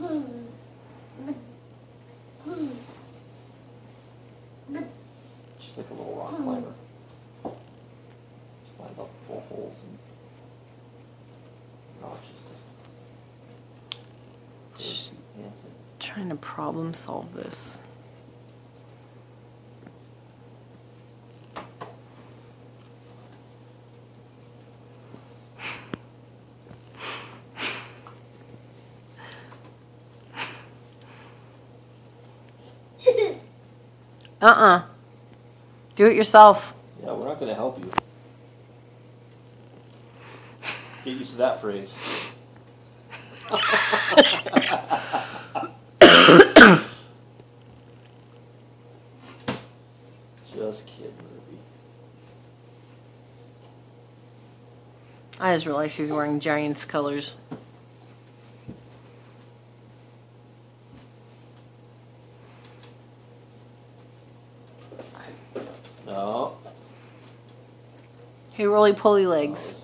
She's like a little rock climber. Slide up full holes and not just to... Trying to problem solve this. Uh-uh. Do it yourself. Yeah, we're not going to help you. Get used to that phrase. Just kidding, Ruby. I just realized she's wearing Giants colors. No. Hey, roly poly legs.